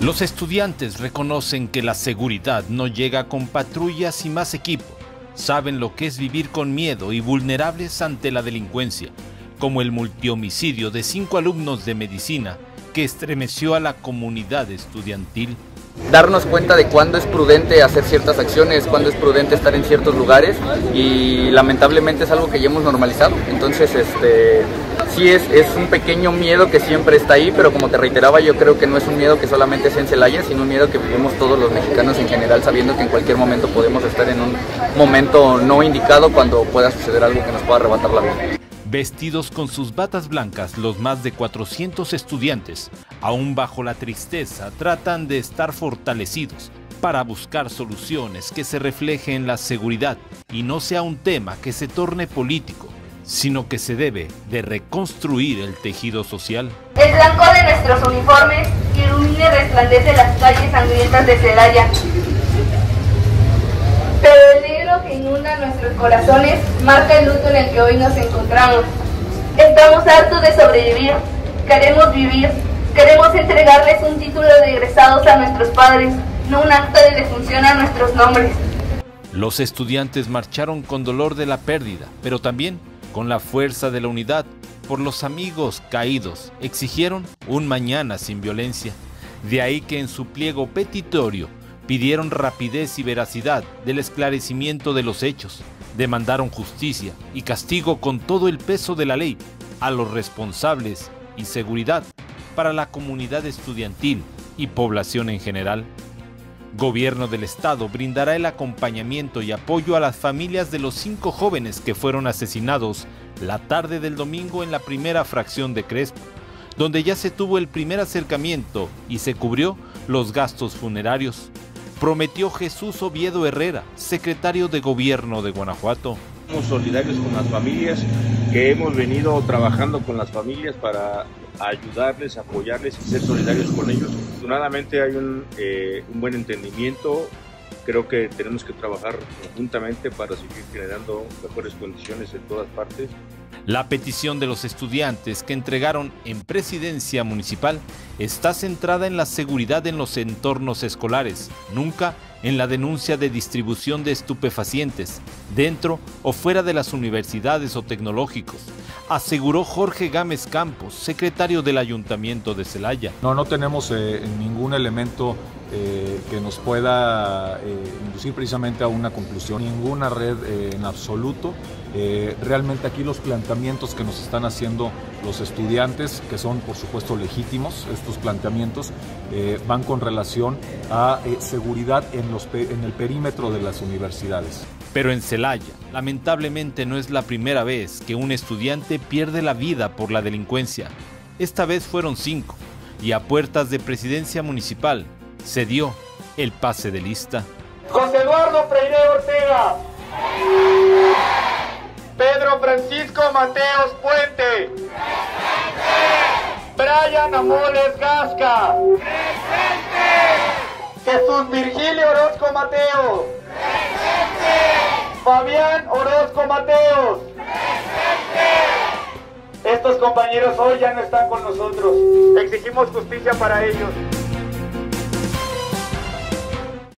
Los estudiantes reconocen que la seguridad no llega con patrullas y más equipo. Saben lo que es vivir con miedo y vulnerables ante la delincuencia, como el multihomicidio de cinco alumnos de medicina que estremeció a la comunidad estudiantil darnos cuenta de cuándo es prudente hacer ciertas acciones, cuándo es prudente estar en ciertos lugares y lamentablemente es algo que ya hemos normalizado. Entonces, este, sí es, es un pequeño miedo que siempre está ahí, pero como te reiteraba, yo creo que no es un miedo que solamente es en Celaya, sino un miedo que vivimos todos los mexicanos en general, sabiendo que en cualquier momento podemos estar en un momento no indicado cuando pueda suceder algo que nos pueda arrebatar la vida. Vestidos con sus batas blancas, los más de 400 estudiantes, aún bajo la tristeza, tratan de estar fortalecidos para buscar soluciones que se reflejen en la seguridad y no sea un tema que se torne político, sino que se debe de reconstruir el tejido social. El blanco de nuestros uniformes ilumina y resplandece las calles sangrientas de Celaya. Pero el negro que inunda nuestros corazones marca el luto en el que hoy nos encontramos. Estamos hartos de sobrevivir, queremos vivir, queremos entregarles un título de egresados a nuestros padres, no un acta de defunción a nuestros nombres. Los estudiantes marcharon con dolor de la pérdida, pero también con la fuerza de la unidad, por los amigos caídos, exigieron un mañana sin violencia. De ahí que en su pliego petitorio pidieron rapidez y veracidad del esclarecimiento de los hechos, demandaron justicia y castigo con todo el peso de la ley a los responsables y seguridad para la comunidad estudiantil y población en general. Gobierno del Estado brindará el acompañamiento y apoyo a las familias de los cinco jóvenes que fueron asesinados la tarde del domingo en la primera fracción de Crespo, donde ya se tuvo el primer acercamiento y se cubrió los gastos funerarios. Prometió Jesús Oviedo Herrera, secretario de Gobierno de Guanajuato. Somos solidarios con las familias, que hemos venido trabajando con las familias para ayudarles, apoyarles y ser solidarios con ellos. Afortunadamente hay un, eh, un buen entendimiento, creo que tenemos que trabajar conjuntamente para seguir generando mejores condiciones en todas partes. La petición de los estudiantes que entregaron en presidencia municipal está centrada en la seguridad en los entornos escolares, nunca en la denuncia de distribución de estupefacientes, dentro o fuera de las universidades o tecnológicos, aseguró Jorge Gámez Campos, secretario del Ayuntamiento de Celaya. No, no tenemos eh, ningún elemento eh, que nos pueda eh, inducir precisamente a una conclusión, ninguna red en absoluto. Realmente aquí los planteamientos que nos están haciendo los estudiantes, que son por supuesto legítimos, estos planteamientos, eh, van con relación a eh, seguridad en, los en el perímetro de las universidades. Pero en Celaya, lamentablemente no es la primera vez que un estudiante pierde la vida por la delincuencia. Esta vez fueron cinco, y a puertas de presidencia municipal se dio el pase de lista. José Eduardo Freire Ortega. Pedro Francisco Mateos Puente. Brian Amoles Gasca. Jesús Virgilio Orozco Mateos. Fabián Orozco Mateos. Estos compañeros hoy ya no están con nosotros. Exigimos justicia para ellos.